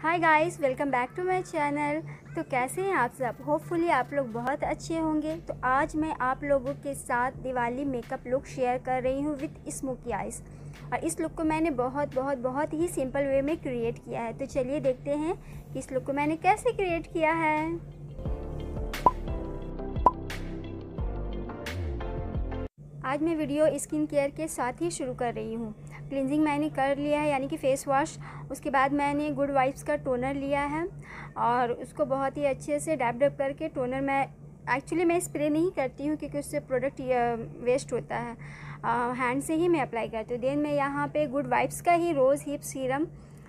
Hi guys welcome back to my channel तो कैसे हैं आप सब? होपफुली आप लोग बहुत अच्छे होंगे। तो आज मैं आप लोगों के साथ दिवाली मेकअप लुक शेयर कर रही हूँ विथ स्मोकी आइस और इस लुक को मैंने बहुत बहुत बहुत ही सिंपल वे में क्रिएट किया है। तो चलिए देखते हैं कि इस लुक को मैंने कैसे क्रिएट किया है। आज मैं वीडियो स्किन केयर के साथ ही शुरू कर रही हूँ। क्लिनजिंग मैंने कर लिया है, यानी कि फ़ेस वॉश। उसके बाद मैंने गुड वाइप्स का टोनर लिया है और उसको बहुत ही अच्छे से डैप डैप करके टोनर मैं, एक्चुअली मैं स्प्रे नहीं करती हूँ क्योंकि उससे प्रोडक्ट वेस्ट होता है। हैंड से ही मैं अप्लाई करती हूँ। देन मैं यहाँ पे गुड वाइप्स का ही रोज़ हिप सीरम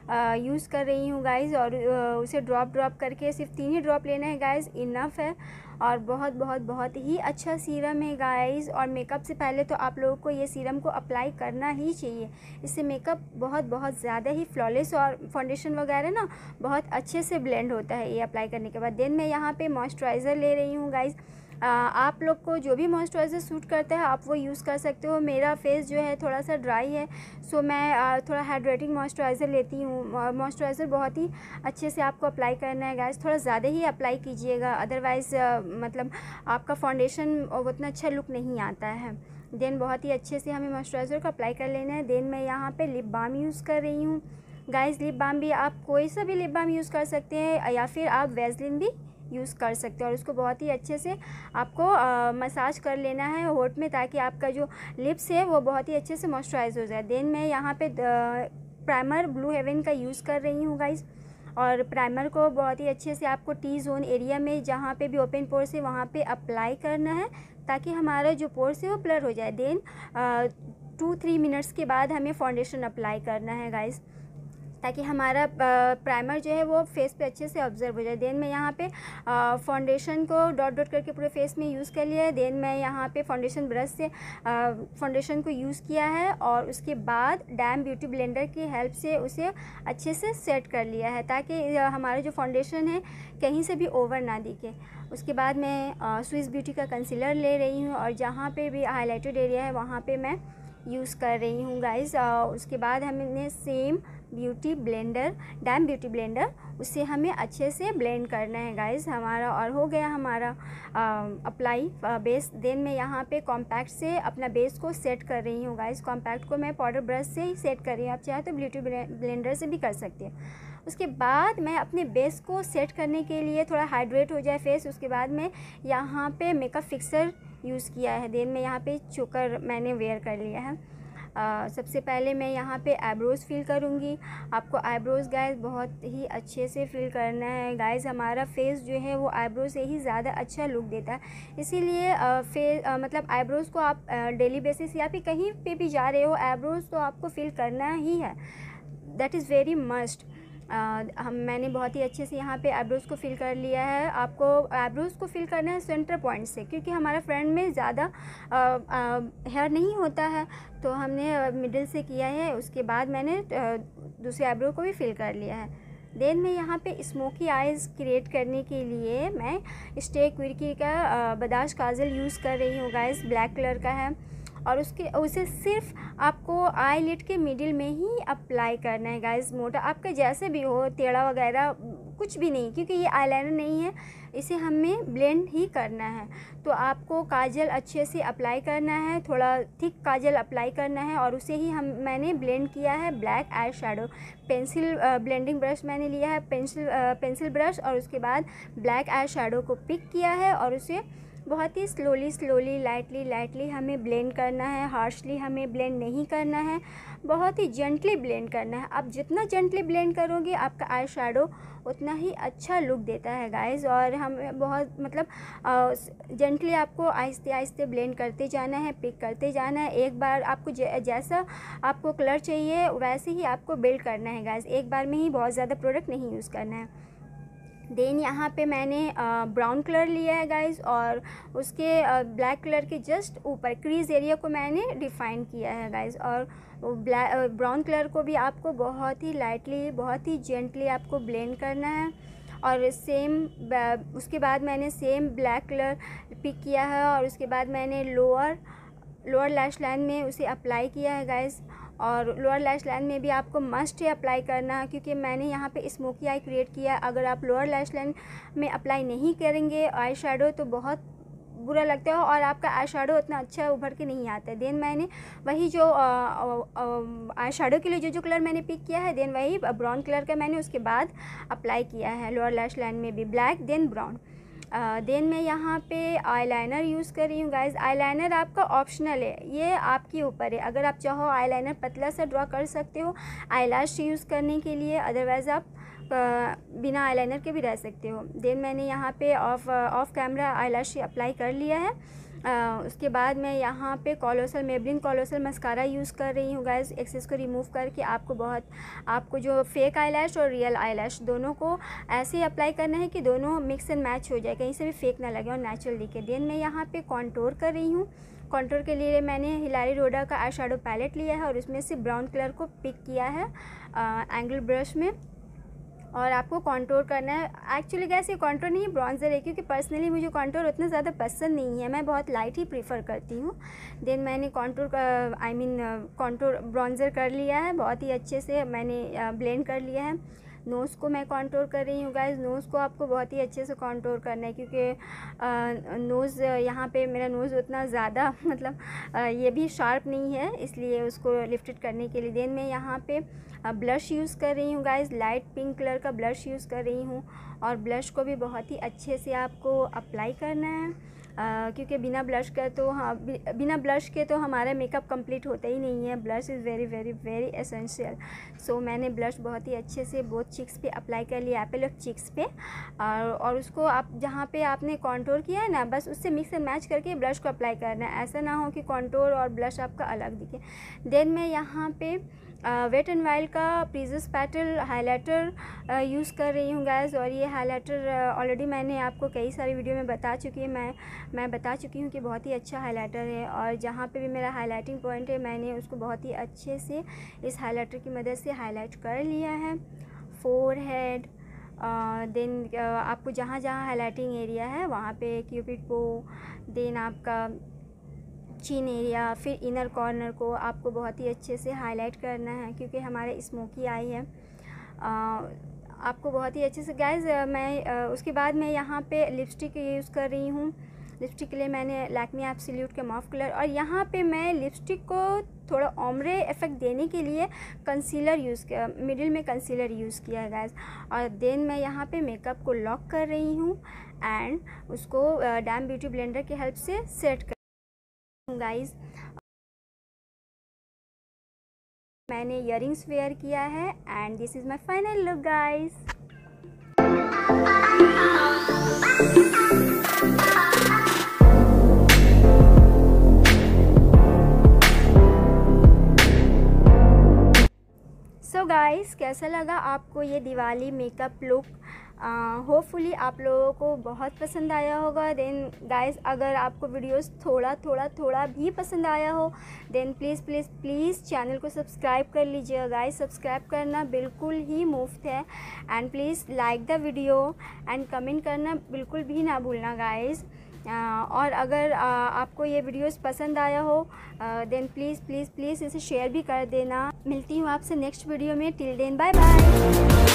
यूज़ कर रही हूँ गाइज़ और उसे ड्रॉप ड्रॉप करके सिर्फ़ तीन ही ड्रॉप लेना है गाइज़ इनफ है। और बहुत बहुत बहुत ही अच्छा सीरम है गाइज़ और मेकअप से पहले तो आप लोगों को ये सीरम को अप्लाई करना ही चाहिए। इससे मेकअप बहुत बहुत ज़्यादा ही फ्लॉलेस और फाउंडेशन वगैरह ना बहुत अच्छे से ब्लेंड होता है, ये अप्लाई करने के बाद। देन मैं यहाँ पे मॉइस्चराइज़र ले रही हूँ गाइज़ आप लोग को जो भी मॉइस्चराइज़र सूट करता है, आप वो यूज़ कर सकते हो। मेरा फेस जो है थोड़ा सा ड्राई है सो मैं थोड़ा हाइड्रेटिंग मॉइस्चराइज़र लेती हूँ। मॉइस्चराइज़र बहुत ही अच्छे से आपको अप्लाई करना है गैस थोड़ा ज़्यादा ही अप्लाई कीजिएगा अदरवाइज़ मतलब आपका फाउंडेशन उतना अच्छा लुक नहीं आता है। देन बहुत ही अच्छे से हमें मॉइस्चराइज़र को अप्लाई कर लेना है। देन मैं यहाँ पर लिप बाम यूज़ कर रही हूँ। गाइस लिप बाम भी आप कोई सा भी लिप बाम यूज़ कर सकते हैं, या फिर आप वेजलिन भी यूज़ कर सकते हो और उसको बहुत ही अच्छे से आपको आ, मसाज कर लेना है होट में ताकि आपका जो लिप्स है वो बहुत ही अच्छे से मॉइस्चराइज हो जाए। देन मैं यहाँ पे प्राइमर ब्लू हेवन का यूज़ कर रही हूँ गाइज़ और प्राइमर को बहुत ही अच्छे से आपको टी जोन एरिया में जहाँ पे भी ओपन पोर्स है वहाँ पे अप्लाई करना है ताकि हमारा जो पोर्स है वो ब्लर हो जाए। देन टू थ्री मिनट्स के बाद हमें फाउंडेशन अप्लाई करना है गाइज़ ताकि हमारा प्राइमर जो है वो फेस पे अच्छे से ऑब्ज़र्व हो जाए। देन मैं यहाँ पे फाउंडेशन को डॉट डॉट करके पूरे फेस में यूज़ कर लिया है। देन मैं यहाँ पे फाउंडेशन ब्रश से फाउंडेशन को यूज़ किया है और उसके बाद डैम ब्यूटी ब्लेंडर की हेल्प से उसे अच्छे से सेट कर लिया है ताकि हमारा जो फाउंडेशन है कहीं से भी ओवर ना दिखे। उसके बाद मैं स्विस ब्यूटी का कंसीलर ले रही हूँ और जहाँ पे भी हाईलाइटेड एरिया है, वहाँ पे मैं यूज़ कर रही हूँ गाइस उसके बाद हमने same beauty blender, damp beauty blender उससे हमें अच्छे से ब्लेंड करना है गाइस हमारा और हो गया हमारा अप्लाई बेस देन मैं यहाँ पे कॉम्पैक्ट से अपना बेस को सेट कर रही हूँ गाइस कॉम्पैक्ट को मैं पाउडर ब्रश से ही सेट कर रही हूँ। आप चाहे तो ब्यूटी ब्लेंडर से भी कर सकते हैं। उसके बाद मैं अपने बेस को सेट करने के लिए थोड़ा हाइड्रेट हो जाए फेस उसके बाद मैं यहाँ पे मेकअप फिक्सर यूज़ किया है। देन मैं यहाँ पे चोकर मैंने वेयर कर लिया है। आ, सबसे पहले मैं यहाँ पे आईब्रोज़ फिल करूँगी। आपको आईब्रोज़ गाइस बहुत ही अच्छे से फिल करना है। गाइस हमारा फेस जो है वो आईब्रो से ही ज़्यादा अच्छा लुक देता है। इसीलिए फेस मतलब आईब्रोज़ को आप डेली बेसिस या फिर कहीं पे भी जा रहे हो आईब्रोज़ तो आपको फिल करना ही है। दैट इज़ वेरी मस्ट हम, मैंने बहुत ही अच्छे से यहाँ पे आईब्रोज़ को फिल कर लिया है। आपको आईब्रोज़ को फिल करना है सेंटर पॉइंट से, क्योंकि हमारा फ्रंट में ज़्यादा हेयर नहीं होता है। तो हमने मिडिल से किया है, उसके बाद मैंने दूसरे आईब्रो को भी फिल कर लिया है। देन मैं यहाँ पे स्मोकी आइज़ क्रिएट करने के लिए मैं स्टेक विरकी का बदाश काजल यूज़ कर रही हूँ गाइस ब्लैक कलर का है। और उसके, उसे सिर्फ़ आपको आई लिट के मिडिल में ही अप्लाई करना है गाइस मोटा आपका जैसे भी हो, टेढ़ा वगैरह, कुछ भी नहीं, क्योंकि ये आईलाइनर नहीं है, इसे हमें ब्लेंड ही करना है। तो आपको काजल अच्छे से अप्लाई करना है, थोड़ा थिक काजल अप्लाई करना है, और उसे ही हम, मैंने ब्लेंड किया है black eye shadow pencil blending brush मैंने लिया है पेंसिल पेंसिल ब्रश और उसके बाद ब्लैक आई शेडो को पिक किया है, और उसे बहुत ही स्लोली स्लोली लाइटली लाइटली हमें ब्लेंड करना है हार्शली हमें ब्लेंड नहीं करना है, बहुत ही जेंटली ब्लेंड करना है। आप जितना जेंटली ब्लेंड करोगे, आपका आई शेडो उतना ही अच्छा लुक देता है गाइस और हम बहुत मतलब जेंटली आपको आहिस्ते आहिस्ते ब्लेंड करते जाना है पिक करते जाना है। एक बार आपको जैसा आपको कलर चाहिए, वैसे ही आपको बिल्ड करना है गाइस एक बार में ही बहुत ज़्यादा प्रोडक्ट नहीं यूज़ करना है। देन यहाँ पे मैंने ब्राउन कलर लिया है गाइस और उसके ब्लैक कलर के जस्ट ऊपर क्रीज एरिया को मैंने डिफ़ाइन किया है गाइस और ब्लैक ब्राउन कलर को भी आपको बहुत ही लाइटली बहुत ही जेंटली आपको ब्लेंड करना है और सेम उसके बाद मैंने सेम ब्लैक कलर पिक किया है और उसके बाद मैंने लोअर लोअर लैश लाइन में उसे अप्लाई किया है गाइस और लोअर लैश लाइन में भी आपको मस्ट है अप्लाई करना, क्योंकि मैंने यहाँ पे स्मोकी आई क्रिएट किया। अगर आप लोअर लैश लाइन में अप्लाई नहीं करेंगे आई शेडो तो बहुत बुरा लगता है और आपका आई शेडो उतना अच्छा उभर के नहीं आता है। देन मैंने वही जो आई शेडो के लिए जो जो कलर मैंने पिक किया है, देन वही ब्राउन कलर का मैंने उसके बाद अप्लाई किया है, लोअर लैश लाइन में भी ब्लैक, देन ब्राउन। देन मैं यहाँ पे आईलाइनर यूज़ कर रही हूँ गाइज़ आईलाइनर आपका ऑप्शनल है, ये आपके ऊपर है। अगर आप चाहो आईलाइनर पतला सा ड्रा कर सकते हो आई यूज़ करने के लिए अदरवाइज़ आप बिना आईलाइनर के भी रह सकते हो। देन मैंने यहाँ पे off off camera eye apply कर लिया है। आ, उसके बाद मैं यहाँ पे colossal Maybelline colossal mascara use कर रही हूँ गैस एक्सेस को रिमूव करके आपको बहुत आपको जो फेक आईलैश और रियल आईलैश दोनों को ऐसे ही अप्लाई करना है कि दोनों मिक्स एंड मैच हो जाए। कहीं से भी फेक ना लगे और नेचुरल दिखे। देन मैं यहाँ पे कॉन्टोर कर रही हूँ। कॉन्टोर के लिए मैंने हिलारी रोडा का आई पैलेट लिया है और उसमें से ब्राउन कलर को पिक किया है एंगल ब्रश में। और आपको कॉन्ट्रोल करना है। एक्चुअली कैसे कॉन्ट्रोल नहीं ब्रॉन्ज़र है, क्योंकि पर्सनली मुझे कॉन्ट्रोल उतना ज़्यादा पसंद नहीं है। मैं बहुत लाइट ही प्रीफर करती हूँ। देन मैंने control I mean control bronzer कर लिया है, बहुत ही अच्छे से मैंने ब्लेंड कर लिया है। नोज़ को मैं कंट्रोल कर रही हूँ गाइज़ नोज़ को आपको बहुत ही अच्छे से कंट्रोल करना है, क्योंकि नोज़ यहाँ पे मेरा नोज़ उतना ज़्यादा मतलब ये भी शार्प नहीं है, इसलिए उसको लिफ्टेड करने के लिए। देन मैं यहाँ पे ब्लश यूज़ कर रही हूँ गाइज़ लाइट पिंक कलर का ब्लश यूज़ कर रही हूँ, और ब्लश को भी बहुत ही अच्छे से आपको अप्लाई करना है। क्योंकि बिना ब्लश का तो हाँ बिना ब्लश के तो हमारा मेकअप कंप्लीट होता ही नहीं है। Blush is very very very essential so मैंने ब्लश बहुत ही अच्छे से बोथ चिक्स पे अप्लाई कर लिया एप्पल ऑफ़ चिक्स पे। और और उसको आप, जहाँ पे आपने कॉन्टोर किया है ना, बस उससे मिक्स एंड मैच करके ब्लश को अप्लाई करना है। ऐसा ना हो कि कॉन्टोर और ब्लश आपका अलग दिखे। देन मैं यहाँ पे वेट एंड वाइल्ड का प्रीजस पैटल हाईलाइटर यूज़ कर रही हूँ गैस और ये हाईलाइटर ऑलरेडी मैंने आपको कई सारी वीडियो में बता चुकी है। मैं मैं बता चुकी हूँ कि बहुत ही अच्छा हाइलाइटर है और जहाँ पे भी मेरा हाइलाइटिंग पॉइंट है मैंने उसको बहुत ही अच्छे से इस हाइलाइटर की मदद से हाईलाइट कर लिया है। फोर हेड देन आपको जहाँ जहाँ हाईलाइटिंग एरिया है वहाँ पे क्यूपिड को देन आपका चिन एरिया फिर इनर कॉर्नर को आपको बहुत ही अच्छे से हाईलाइट करना है क्योंकि हमारे स्मोकी आई है। आ, आपको बहुत ही अच्छे से गैस मैं उसके बाद मैं यहाँ पे लिपस्टिक यूज़ कर रही हूँ। लिपस्टिक के लिए मैंने लैकमी ऐप एप्सोल्यूट के मॉफ कलर और यहाँ पे मैं लिपस्टिक को थोड़ा ओमरे इफ़ेक्ट देने के लिए कंसीलर यूज़ किया मिडिल में कंसीलर यूज़ किया है गैस और देन मैं यहाँ पे मेकअप को लॉक कर रही हूँ एंड उसको डैम ब्यूटी ब्लेंडर की हेल्प से सेट कर गाइज़ मैंने इयर वेयर किया है and this is my final look guys guys कैसा लगा आपको ये दिवाली मेकअप लुक होपफुली आप लोगों को बहुत पसंद आया होगा। देन गाइस अगर आपको वीडियोस थोड़ा थोड़ा थोड़ा भी पसंद आया हो then please please please channel को सब्सक्राइब कर लीजिएगा। गाइस सब्सक्राइब करना बिल्कुल ही मुफ़्त है। And please like the video and comment करना बिल्कुल भी ना भूलना गाइज़ और अगर आपको ये वीडियोस पसंद आया हो देन प्लीज़ प्लीज़ प्लीज़ इसे शेयर भी कर देना। मिलती हूँ आपसे नेक्स्ट वीडियो में। Till then bye bye